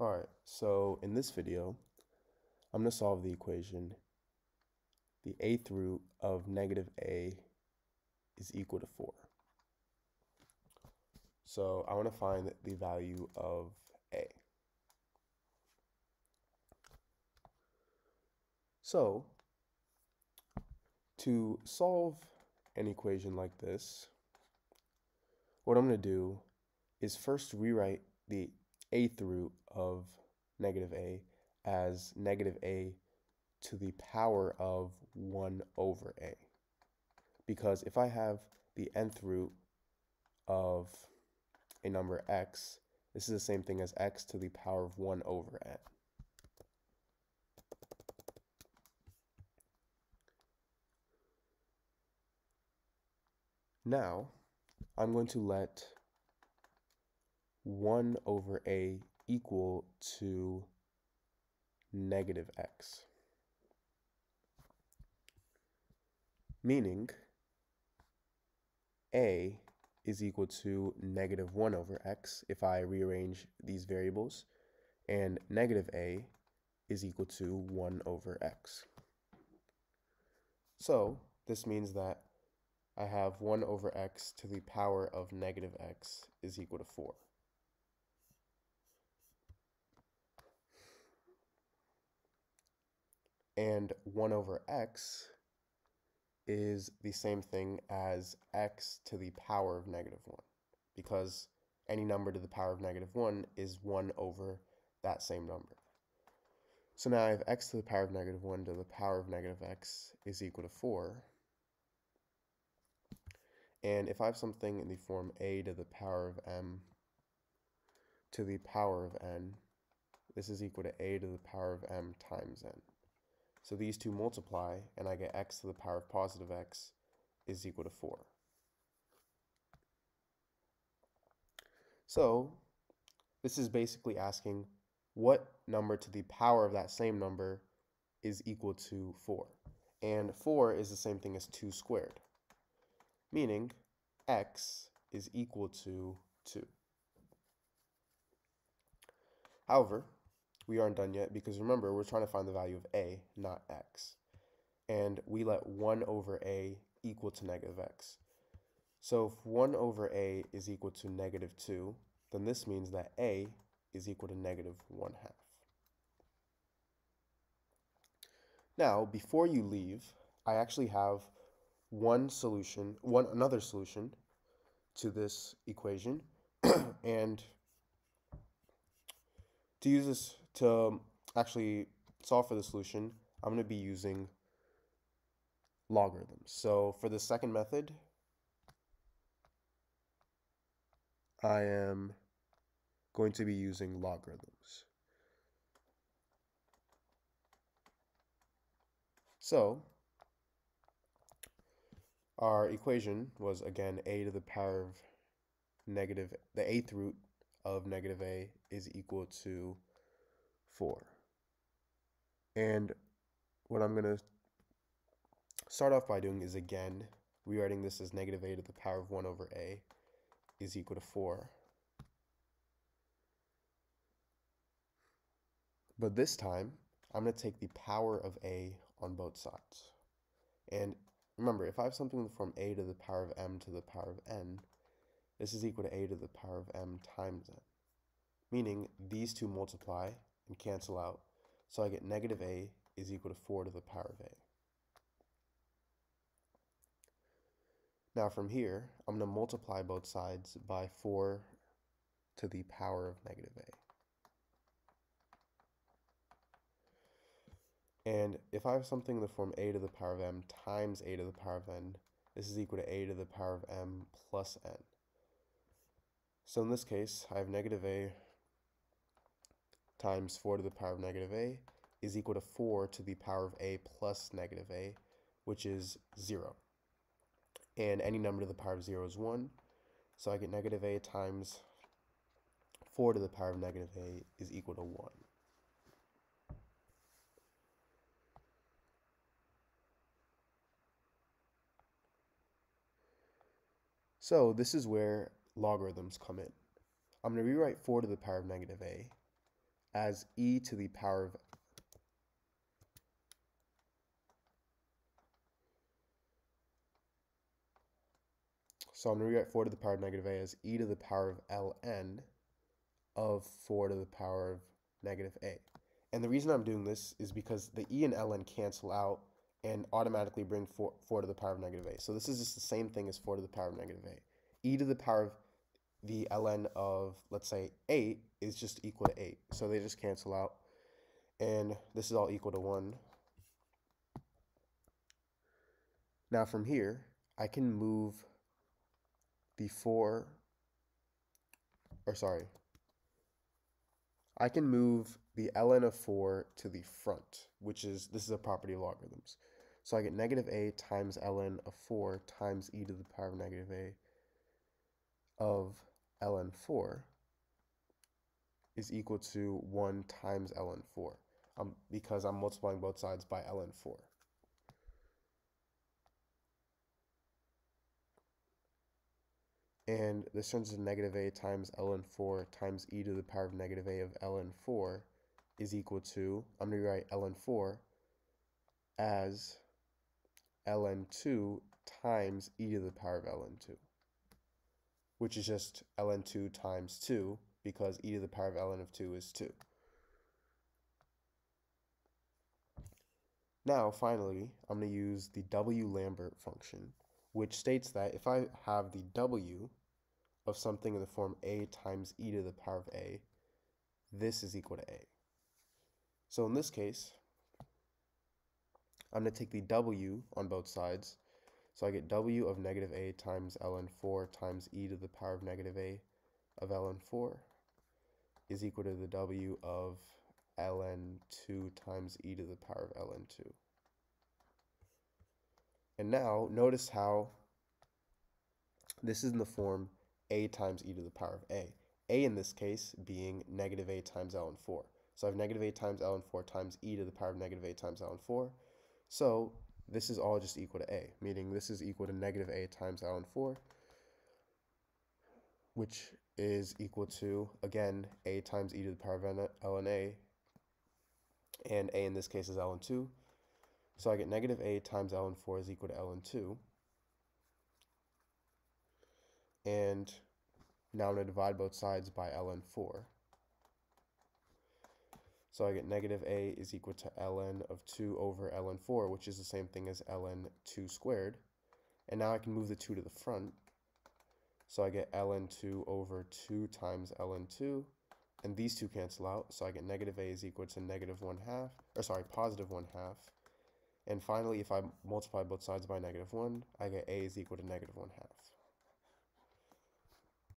Alright, so in this video, I'm going to solve the equation the a-th root of negative a is equal to 4. So I want to find the value of a. So to solve an equation like this, what I'm going to do is first rewrite the a-th root of negative a as negative a to the power of 1 over a. Because if I have the nth root of a number x, this is the same thing as x to the power of 1 over n. Now, I'm going to let 1 over a equal to negative x. Meaning, a is equal to negative 1 over x if I rearrange these variables, and negative a is equal to 1 over x. So, this means that I have 1 over x to the power of negative x is equal to 4. And 1 over x is the same thing as x to the power of negative 1 because any number to the power of negative 1 is 1 over that same number. So now I have x to the power of negative 1 to the power of negative x is equal to 4. And if I have something in the form a to the power of m to the power of n, this is equal to a to the power of m times n. So these two multiply, and I get x to the power of positive x is equal to 4. So this is basically asking what number to the power of that same number is equal to 4. And 4 is the same thing as 2 squared, meaning x is equal to 2. However, we aren't done yet because remember, we're trying to find the value of a, not x. And we let 1 over a equal to negative x. So if 1 over a is equal to negative 2, then this means that a is equal to negative 1 half. Now, before you leave, I actually have one solution, one another solution to this equation. and to use this to um, actually solve for the solution, I'm going to be using logarithms. So for the second method, I am going to be using logarithms. So our equation was again a to the power of negative, the a-th root of negative a is equal to 4. And what I'm going to start off by doing is again rewriting this as negative a to the power of 1 over a is equal to 4. But this time, I'm going to take the power of a on both sides. And remember, if I have something in the form a to the power of m to the power of n, this is equal to a to the power of m times n. Meaning these two multiply and cancel out. So I get negative a is equal to 4 to the power of a. Now from here, I'm going to multiply both sides by 4 to the power of negative a. And if I have something in the form a to the power of m times a to the power of n, this is equal to a to the power of m plus n. So in this case, I have negative a times 4 to the power of negative a is equal to 4 to the power of a plus negative a, which is 0. And any number to the power of 0 is 1. So I get negative a times 4 to the power of negative a is equal to 1. So this is where logarithms come in. I'm going to rewrite 4 to the power of negative a as e to the power of So I'm going to rewrite 4 to the power of negative a as e to the power of ln of 4 to the power of negative a. And the reason I'm doing this is because the e and ln cancel out and automatically bring 4, 4 to the power of negative a. So this is just the same thing as 4 to the power of negative a. e to the power of the ln of, let's say, 8 is just equal to 8. So they just cancel out. And this is all equal to 1. Now from here, I can move the 4, or sorry, I can move the ln of 4 to the front, which is, this is a property of logarithms. So I get negative a times ln of 4 times e to the power of negative a of ln 4 is equal to 1 times ln 4 um, because I'm multiplying both sides by ln 4. And this turns into negative a times ln 4 times e to the power of negative a of ln 4 is equal to, I'm going to write ln 4 as ln 2 times e to the power of ln 2, which is just ln 2 times 2 because e to the power of ln of 2 is 2. Now, finally, I'm going to use the W Lambert function, which states that if I have the W of something in the form a times e to the power of a, this is equal to a. So in this case, I'm going to take the w on both sides. So I get w of negative a times ln 4 times e to the power of negative a of ln 4 is equal to the w of ln 2 times e to the power of ln 2. And now notice how this is in the form a times e to the power of a. a in this case being negative a times ln 4. So I have negative a times ln 4 times e to the power of negative a times ln 4. So this is all just equal to a, meaning this is equal to negative a times ln 4, which is equal to, again, a times e to the power of ln a, and a in this case is ln 2. So I get negative a times ln 4 is equal to ln 2. And now I'm going to divide both sides by ln 4. So I get negative a is equal to ln of 2 over ln 4, which is the same thing as ln 2 squared. And now I can move the 2 to the front. So I get ln 2 over 2 times ln 2. And these two cancel out. So I get negative a is equal to negative 1 half, or sorry, positive 1 half. And finally, if I multiply both sides by negative 1, I get a is equal to negative 1 half.